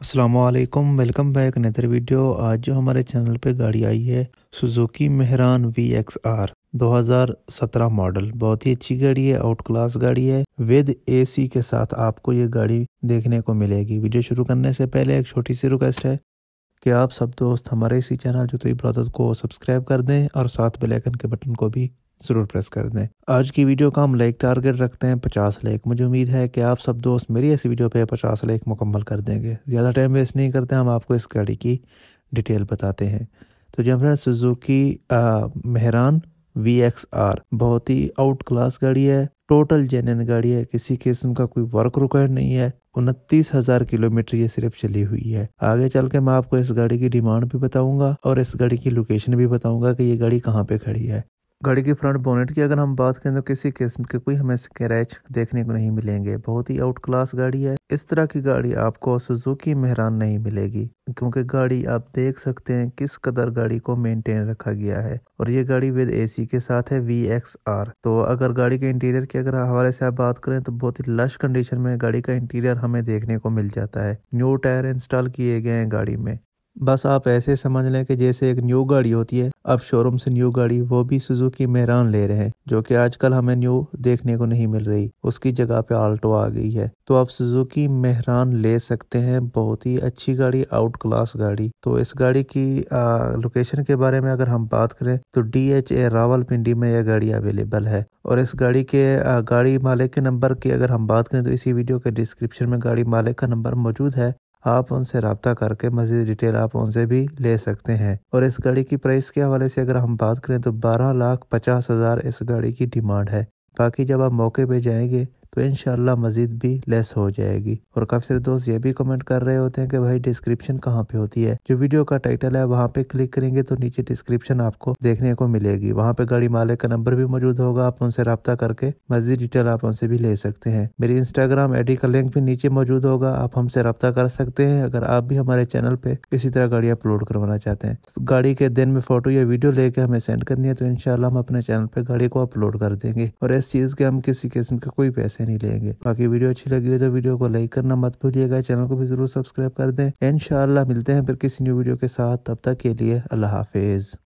Aslam welcome back another video आज जो हमारे चैनल पे गाड़ी आई है Suzuki Mehran V X R 2017 model बहुत ही अच्छी गाड़ी है आउट क्लास गाड़ी है। विद एसी के साथ आपको ये गाड़ी देखने को मिलेगी। वीडियो शुरू करने से पहले एक छोटी सी रिक्वेस्ट है कि आप सब दोस्त हमारे इसी चैनल जो तो ब्रदर को सब्सक्राइब कर दें और साथ बेलाइकन के बटन को भी ज़रूर प्रेस कर दें। आज की वीडियो का हम लाइक टारगेट रखते हैं पचास लाइक मुझे उम्मीद है कि आप सब दोस्त मेरी ऐसी वीडियो पे पचास लाइक मुकम्मल कर देंगे। ज़्यादा टाइम वेस्ट नहीं करते, हम आपको इस गाड़ी की डिटेल बताते हैं। तो जब friend Suzuki Mehran V X R बहुत ही आउट क्लास गाड़ी है टोटल जेनन गाड़ी है। किसी किस्म का कोई वर्क रिक्वायर्ड नहीं है। उनतीस हज़ार किलोमीटर ये सिर्फ़ चली हुई है। आगे चल के मैं आपको इस गाड़ी की डिमांड भी बताऊँगा और इस गाड़ी की लोकेशन भी बताऊँगा कि ये गाड़ी कहाँ पे खड़ी है। गाड़ी की फ्रंट बोनेट की अगर हम बात करें तो किसी किस्म के कोई हमें स्क्रैच देखने को नहीं मिलेंगे। बहुत ही आउट क्लास गाड़ी है। इस तरह की गाड़ी आपको सुजुकी मेहरान नहीं मिलेगी, क्योंकि गाड़ी आप देख सकते हैं किस कदर गाड़ी को मेंटेन रखा गया है। और ये गाड़ी विद एसी के साथ है वी एक्स आर तो अगर गाड़ी के इंटीरियर की अगर हवाले से आप बात करें तो बहुत ही लश कंडीशन में गाड़ी का इंटीरियर हमें देखने को मिल जाता है। न्यू टायर इंस्टॉल किए गए हैं गाड़ी में। बस आप ऐसे समझ लें कि जैसे एक न्यू गाड़ी होती है अब शोरूम से न्यू गाड़ी वो भी सुजुकी मेहरान ले रहे हैं जो कि आजकल हमें न्यू देखने को नहीं मिल रही उसकी जगह पे आल्टो आ गई है। तो आप सुजुकी मेहरान ले सकते हैं बहुत ही अच्छी गाड़ी आउट क्लास गाड़ी। तो इस गाड़ी की आ, लोकेशन के बारे में अगर हम बात करें तो डी एच ए रावलपिंडी में यह गाड़ी अवेलेबल है। और इस गाड़ी के गाड़ी मालिक के नंबर की अगर हम बात करें तो इसी वीडियो के डिस्क्रिप्शन में गाड़ी मालिक का नंबर मौजूद है। आप उनसे रबता करके मजीद डिटेल आप उनसे भी ले सकते हैं। और इस गाड़ी की प्राइस के हवाले से अगर हम बात करें तो बारह लाख पचास हज़ार इस गाड़ी की डिमांड है। बाकी जब आप मौके पे जाएँगे तो इनशाला मजीद भी लेस हो जाएगी। और काफ़ी सारे दोस्त ये भी कमेंट कर रहे होते हैं कि भाई डिस्क्रिप्शन कहाँ पे होती है? जो वीडियो का टाइटल है, वहाँ पे क्लिक करेंगे तो नीचे डिस्क्रिप्शन आपको देखने को मिलेगी। वहाँ पे गाड़ी मालिक का नंबर भी मौजूद होगा, आप उनसे रब्ता करके मजीद डिटेल आप उनसे भी ले सकते हैं। मेरी इंस्टाग्राम आई का लिंक भी नीचे मौजूद होगा, आप हमसे रब्ता कर सकते हैं। अगर आप भी हमारे चैनल पे किसी तरह गाड़ी अपलोड करवाना चाहते हैं तो गाड़ी के दिन में फ़ोटो या वीडियो लेके हमें सेंड करनी है तो इनशाला हम अपने चैनल पे गाड़ी को अपलोड कर देंगे। और इस चीज़ के हम किसी किस्म के कोई पैसे नहीं लेंगे। बाकी बाकी वीडियो अच्छी लगी हो तो वीडियो को लाइक करना मत भूलिएगा, चैनल को भी ज़रूर सब्सक्राइब कर दें। इन मिलते हैं फिर किसी न्यू वीडियो के साथ। तब तक के लिए अल्लाह हाफिज।